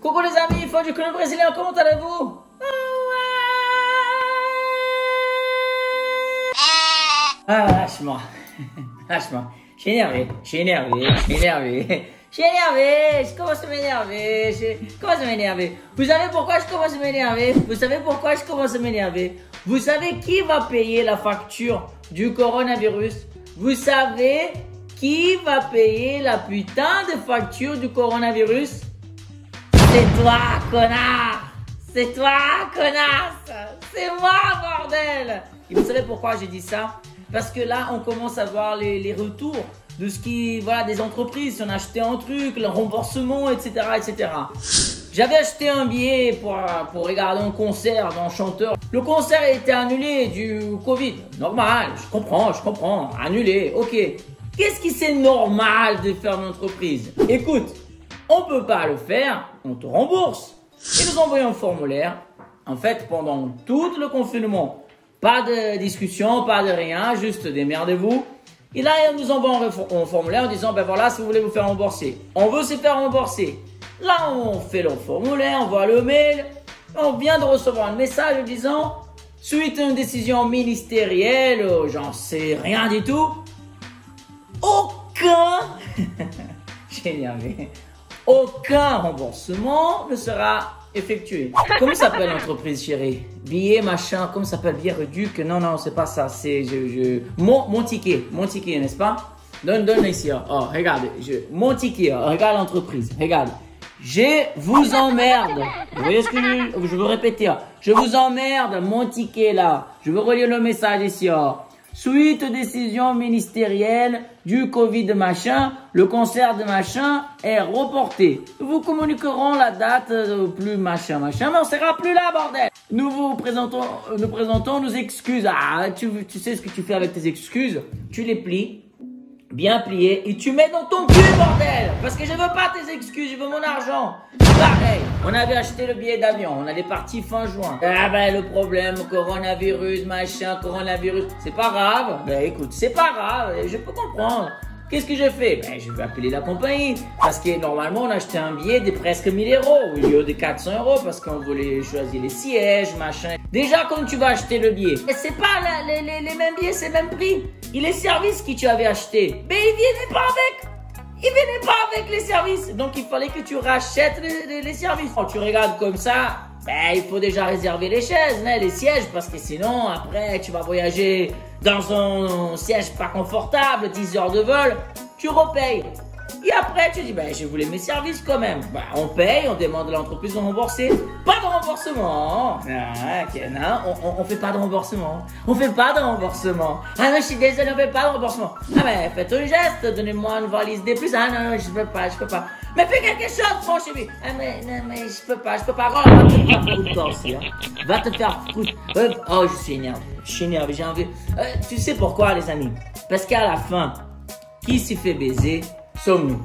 Coucou les amis, faut du club brésilien, comment allez-vous? Ah, lâche-moi. Lâche-moi. Je suis énervé, je suis énervé, je suis énervé. Je suis énervé, je commence à m'énerver, je commence à m'énerver. Vous savez pourquoi je commence à m'énerver? Vous savez pourquoi je commence à m'énerver? Vous savez qui va payer la facture du coronavirus? Vous savez qui va payer la putain de facture du coronavirus? C'est toi, connard C'est toi, connasse C'est moi, bordel Et vous savez pourquoi j'ai dit ça? Parce que là, on commence à voir les, les retours de ce qui, voilà, des entreprises, si on a acheté un truc, le remboursement, etc., etc. J'avais acheté un billet pour, pour regarder un concert d'un chanteur. Le concert a été annulé du Covid. Normal, je comprends, je comprends. Annulé, ok. Qu'est-ce qui c'est normal de faire une entreprise? Écoute, on peut pas le faire, on te rembourse. Ils nous envoient un formulaire. En fait, pendant tout le confinement, pas de discussion, pas de rien, juste démerdez-vous. Et là, ils nous envoient un, formulaire en disant, ben voilà, si vous voulez vous faire rembourser. On veut se faire rembourser. Là, on fait le formulaire, on voit le mail. On vient de recevoir un message disant, suite à une décision ministérielle, j'en sais rien du tout, aucun, j'ai énervé, aucun remboursement ne sera effectué. Comment s'appelle l'entreprise, chérie? Billet, machin, comment s'appelle? Billet Reduc Non, non, c'est pas ça. C'est je, je... Mon, mon ticket, mon ticket, n'est-ce pas? Donne, donne ici. Oh, regarde, je... mon ticket. regarde l'entreprise. Regarde. Je vous emmerde. Vous voyez ce que je, je veux répéter Je vous emmerde, mon ticket là. Je veux relire le message ici. Oh. Suite aux décisions ministérielles du Covid machin, le concert de machin est reporté. Vous communiquerons la date plus machin machin, mais on sera plus là, bordel. Nous vous présentons, nous présentons nos excuses. Ah, tu, tu sais ce que tu fais avec tes excuses? Tu les plies bien plié et tu mets dans ton cul, bordel Parce que je veux pas tes excuses, je veux mon argent. Pareil, on avait acheté le billet d'avion, on allait partir fin juin. Ah ben le problème, coronavirus, machin, coronavirus, c'est pas grave. Ben écoute, c'est pas grave, je peux comprendre. Qu'est-ce que j'ai fait ben, Je vais appeler la compagnie. Parce que normalement, on achetait un billet de presque 1000 euros au lieu de 400 euros parce qu'on voulait choisir les sièges, machin. Déjà, quand tu vas acheter le billet, c'est pas les, les, les, mêmes billets, c'est le même prix. Et les services que tu avais achetés, ben ils viennent pas avec. Ils venaient pas avec les services. Donc, il fallait que tu rachètes les, les services. Quand tu regardes comme ça, ben, il faut déjà réserver les chaises, hein, les sièges, parce que sinon, après, tu vas voyager dans un siège pas confortable, 10 heures de vol, tu repayes. Et après, tu dis, ben, je voulais mes services quand même. Ben, on paye, on demande à l'entreprise de rembourser. Pas de remboursement. Ah, non, on, on, fait pas de remboursement. On fait pas de remboursement. Ah non, je suis désolé, on fait pas de remboursement. Ah ben, faites un geste, donnez-moi une valise des plus. Ah non, je peux pas, je peux pas. Mais fais quelque chose, mon chéri. Ah mais, non, mais je peux pas, je peux pas. Oh, va te faire foutre, aussi, hein. Va te faire foutre. Euh, oh, je suis énervé. Je suis énervé, j'ai envie. Euh, tu sais pourquoi, les amis? Parce qu'à la fin, qui s'y fait baiser sommes-nous.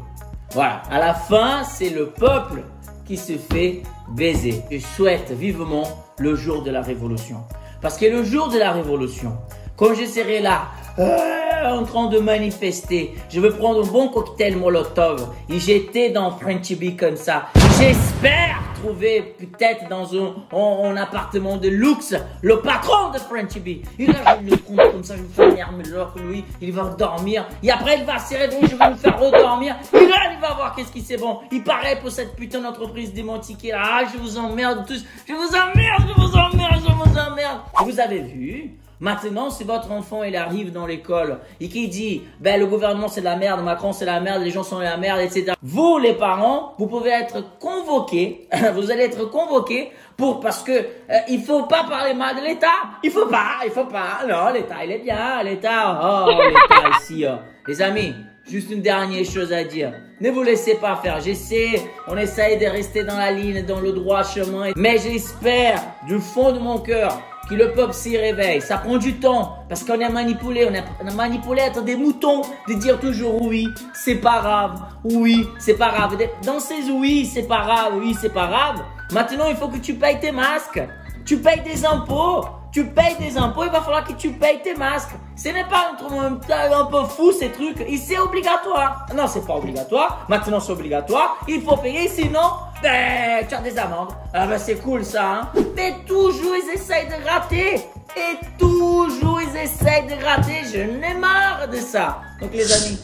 Voilà, à la fin, c'est le peuple qui se fait baiser. Je souhaite vivement le jour de la révolution. Parce que le jour de la révolution, quand je serai là, euh, en train de manifester, je veux prendre un bon cocktail Molotov et j'étais dans Frenchy Bee comme ça. J'espère peut-être dans un, appartement de luxe le patron de Frenchy Bee. Là, je le prendre comme ça, je vais faire alors que lui, il va dormir. Et après, il va se réveiller, je vais le faire redormir. Et là, il va voir qu'est-ce qui c'est bon. Il paraît pour cette putain d'entreprise démentiquée là. Ah, je vous emmerde tous. Je vous emmerde, je vous emmerde, je vous emmerde. Vous avez vu Maintenant, si votre enfant il arrive dans l'école et qui dit ben le gouvernement c'est de la merde, Macron c'est la merde, les gens sont de la merde, etc. Vous les parents, vous pouvez être convoqués, vous allez être convoqués pour parce que euh, il faut pas parler mal de l'État, il faut pas, il faut pas. Non, l'État il est bien, l'État, oh l'État ici, oh. les amis. Juste une dernière chose à dire. Ne vous laissez pas faire. J'essaie, on essaye de rester dans la ligne, dans le droit chemin. Mais j'espère du fond de mon cœur que le peuple s'y réveille. Ça prend du temps parce qu'on est manipulé, on est manipulé à être des moutons, de dire toujours oui, c'est pas grave, oui, c'est pas grave. Dans ces oui, c'est pas grave, oui, c'est pas grave. Maintenant, il faut que tu payes tes masques, tu payes des impôts, tu payes des impôts, il va falloir que tu payes tes masques. Ce n'est pas un, un, peu fou ces trucs, c'est obligatoire. Non, c'est pas obligatoire. Maintenant, c'est obligatoire. Il faut payer, sinon, ben, tu as des amendes. Ah ben c'est cool ça, hein. Mais toujours ils essayent de rater. Et toujours ils essayent de rater. Je n'ai marre de ça. Donc les amis,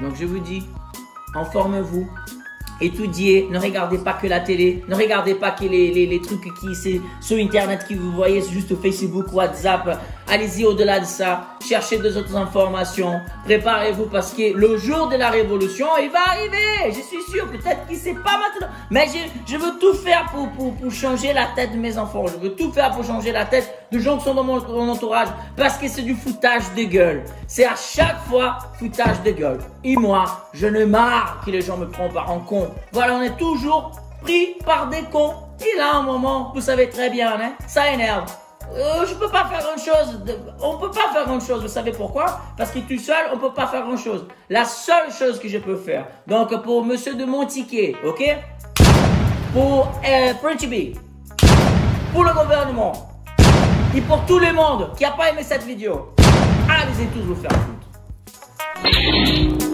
donc je vous dis, informez-vous, étudiez, ne regardez pas que la télé, ne regardez pas que les, les, trucs qui c'est sur internet que vous voyez juste Facebook, WhatsApp. Allez-y au-delà de ça, cherchez deux autres informations, préparez-vous parce que le jour de la révolution, il va arriver. Je suis sûr, peut-être qu'il sait pas maintenant, mais je, je veux tout faire pour, pour, pour changer la tête de mes enfants. Je veux tout faire pour changer la tête de gens qui sont dans mon, entourage parce que c'est du foutage de gueule. C'est à chaque fois foutage de gueule. Et moi, je ne marre que les gens me prennent par en con. Voilà, on est toujours pris par des cons. Et là, un moment, vous savez très bien, hein, ça énerve. Euh, je peux pas faire grand chose. On peut pas faire grand chose. Vous savez pourquoi? Parce que tout seul, on peut pas faire grand chose. La seule chose que je peux faire. Donc pour Monsieur de Montiquet, ok? Pour euh, Principe, pour le gouvernement et pour tout le monde qui a pas aimé cette vidéo, allez-y tous vous faire foutre.